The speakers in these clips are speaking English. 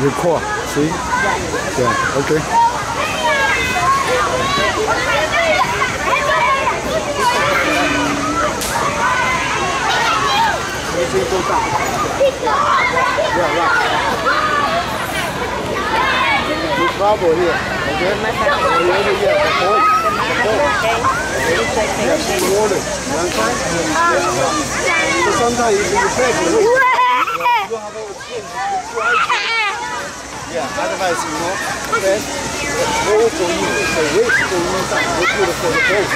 record. See? Yeah, okay. Yeah, right. No trouble here. Okay? You. You you take the you have a yeah, otherwise, you know, then the boat for you, the weight for you, is good for the boat.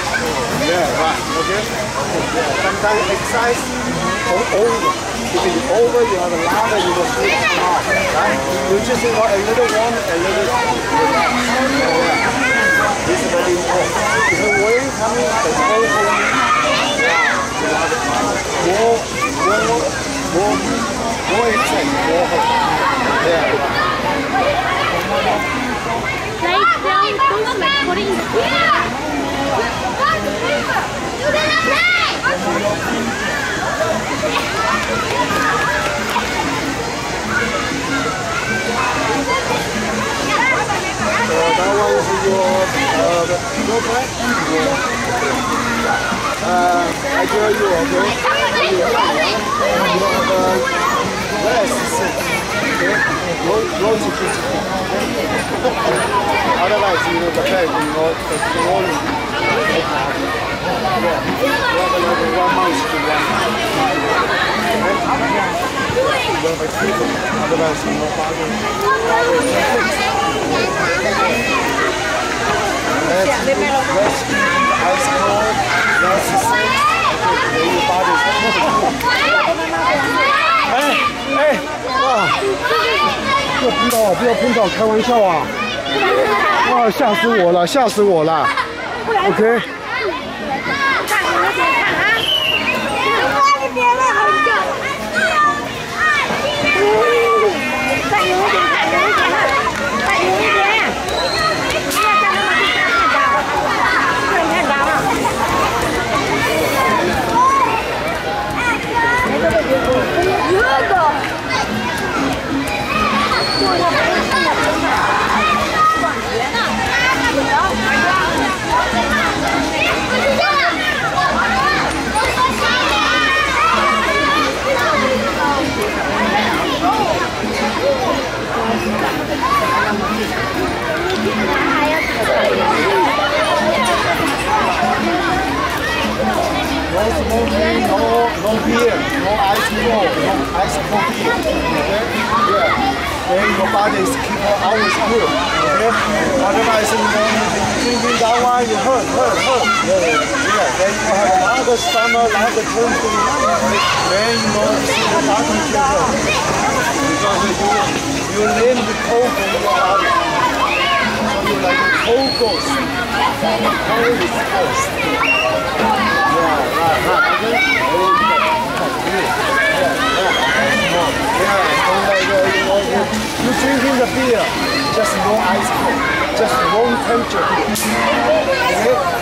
Yeah, right, okay? Yeah, sometimes exercise from over. If it's over, you have a ladder, you will sleep hard, right? You just want a little warm, a little, yeah. This is very important. If the wind coming, the boat for you, more, more, more, more exercise, more hope. Yeah, I tell you, okay? You have a less six, okay? No, no security, okay? Otherwise, you know, the bed, you know, the rolling. Yeah, you have another one month to one month. Okay? You have a treatment, otherwise, you know, father, Let's, let's ice cold, let's six, okay, your body's 哎哎，哇！不要碰到啊！不要碰到，开玩笑啊！哇，吓死我了，吓死我了！OK，you hurt, hurt, hurt. Yeah, yeah. yeah. Then you have another stomach, another turn to Then you know, the doctor children. Because you you name the cold from your body. You like a cold ghost. Cold is ghost. Yeah, right, right. Okay? Yeah, yeah. Yeah, don't like, uh, you know, you, you drinking the beer, just no ice cold, just room temperature. Okay?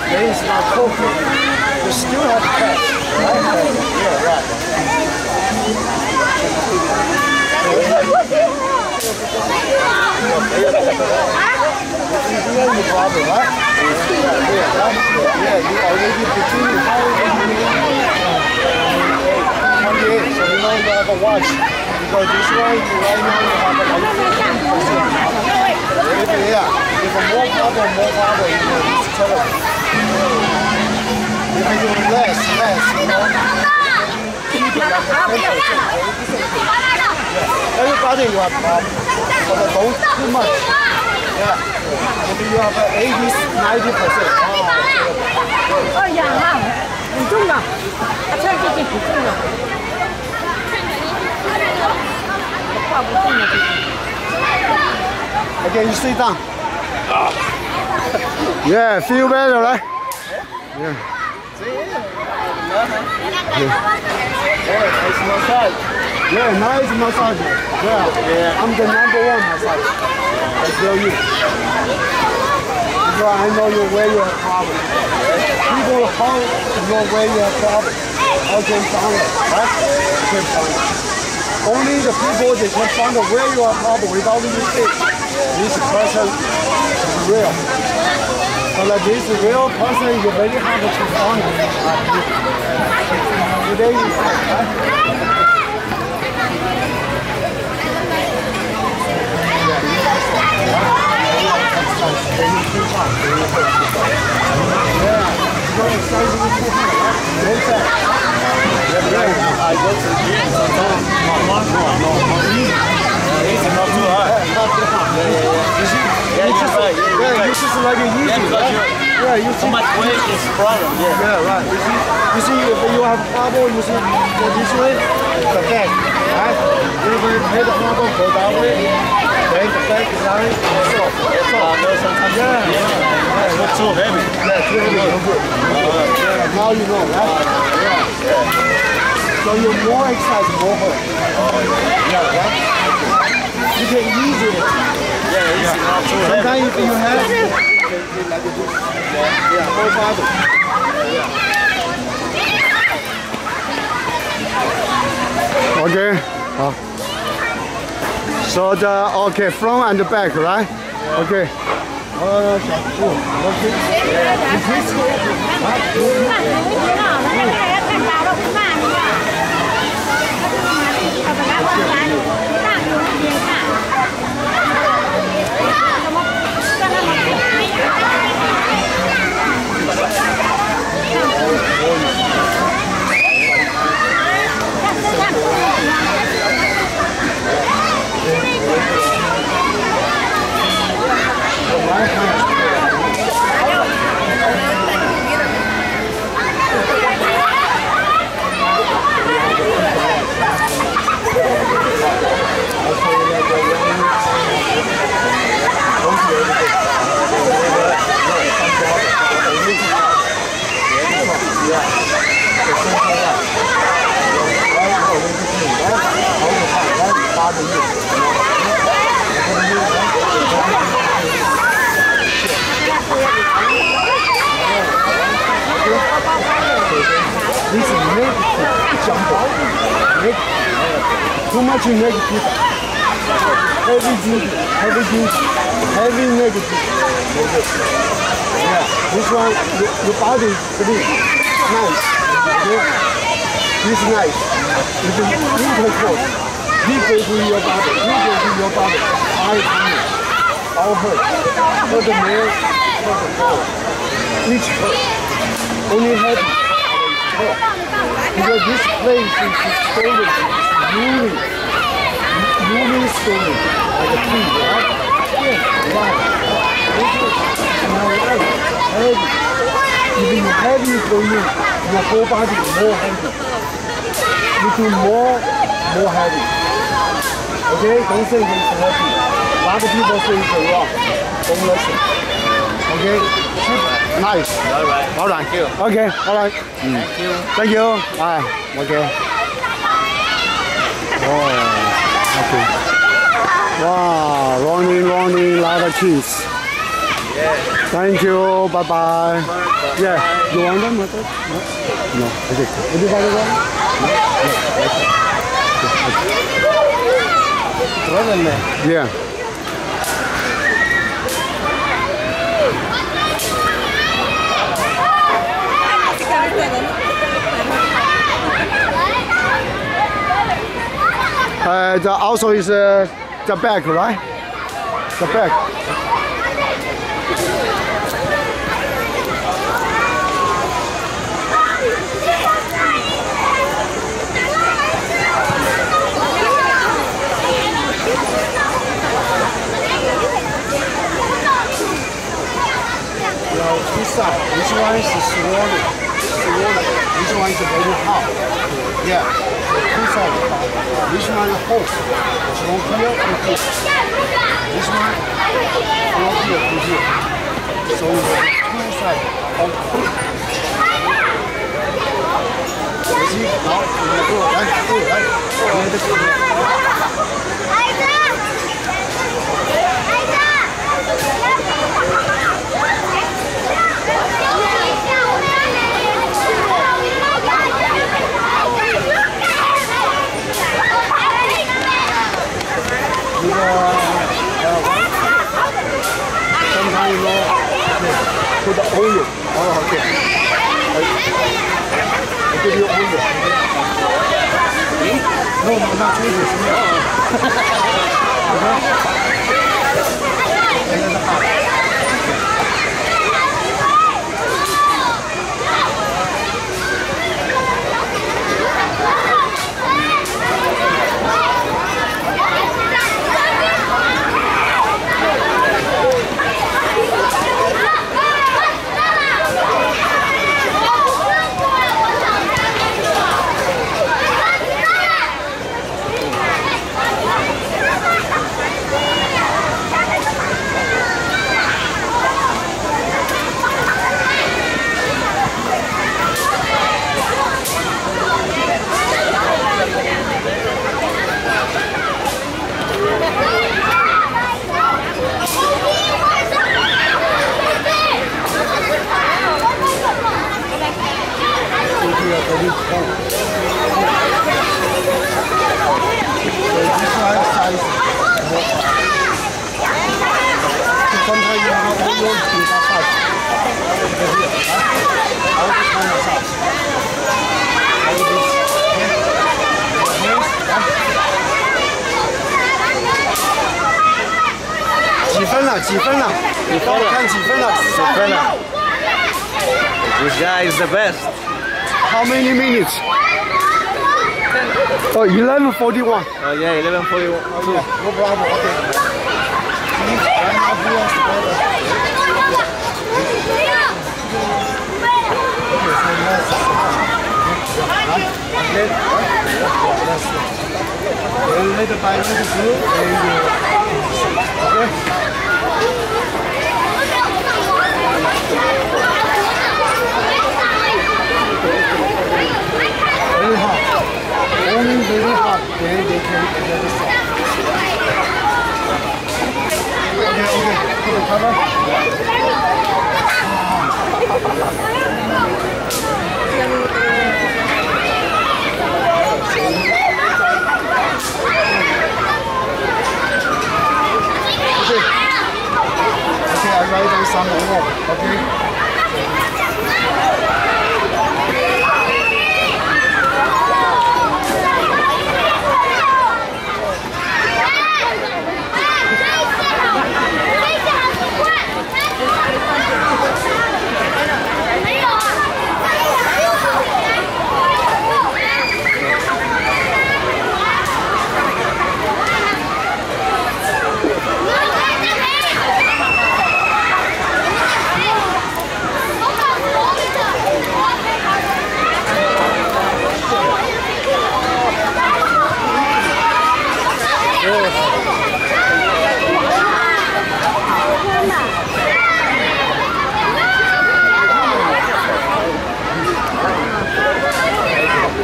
Then it's not cold you. Still have cash, right? Yeah, right. You know your problem, right? Yeah, right? Yeah, you already between how so you know you have a watch. Because this one, you right now you have a If, yeah, if more problem, more problem, you know, it's terrible. If you do less, less, you know. Keep it like a 10%. Yeah. Everybody you have problem. But don't too much. Yeah. If you have 80, 90 percent. Okay, you sit down. Yeah, feel better, right? Yeah. Yeah, it's massage. Yeah, nice massage. Yeah, yeah. I'm the number one massage. I tell you. Because I know you where you have problem. People how know where you have problem. How can find it, right? Can find it. only the people that can find where you are from without mistake. This person is real. But like this real person is very hard to find. Today, right? I go to the gym sometimes. No, no, no, no, no. Easy, not too hard. Yeah, just like, Yeah, you should like it easy, Yeah, because right? you're- Yeah, you so see, much weight is problem. Yeah. yeah, right. You see, you see, if you have trouble, you see, go this way, the back, right? You have the problem, go that way, then the back is that's all. Uh, Yeah, yeah. yeah, It's not too heavy. yeah, too heavy, no good. Yeah, now you know, right? Yeah. yeah. So you more exercise, more hurt. Yeah, right? You can. Yeah, easy, not too heavy. Sometimes if you have, Okay. So the okay front and the back, right? Okay. Uh, okay. Too much negative. Heavy duty, heavy duty, heavy negative. Yeah, this one, your, your body is clean. Nice. Okay? This is nice. It's a intercourse. Deep into your body, deep into your body. Eye tummy. All hurt. For the male, for the girl. Each hurt. Only happy. Because this place is stolen, moving, moving stolen, like a tree, right? Yeah, right. Now, right, heavy. Even heavy for you, your whole body is more heavy. You do more, more heavy. Okay, don't say it's heavy. A lot of people say it's wrong. Don't listen. Okay, nice. All right. All right. Thank you. Okay, all right. Thank you. Thank you. Ah, okay. Oh, okay. Wow, running, running, lot of cheese. Thank you. Bye bye. Yeah. You want them? No. No. Okay. Everybody want? No. Yeah. Uh, the also is uh, the back, right? The back. Well, two sides. This one is swollen. Swollen. This one is very hot. Yeah. Two sides. This one hot. From here to here. This one from here to here. So two sides. Okay. You see? Now, you go. Right, go, right. Know put the oil. Oh, okay. I, I give you oil. No, no, not this. And then the 几分了？你帮我看几分了？三分了。This guy is the best. How many minutes? Oh, 11:41. Oh yeah, 11 for you. Okay, no problem. Okay. Hot. Only very hot, then they can get the sauce. Okay, okay. Put the cover. Okay, I write down some more. Okay.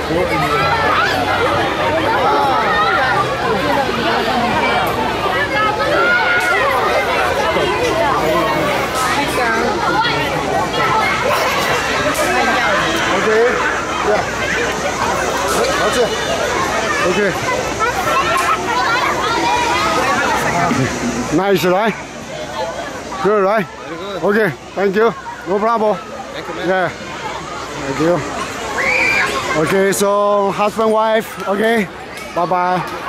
Okay. Yeah. That's it. Okay. Nice, right? Good, right? Okay. Thank you. No problem. Thank you, man. Yeah. Thank you. Okay, so husband, wife. Okay. Bye bye.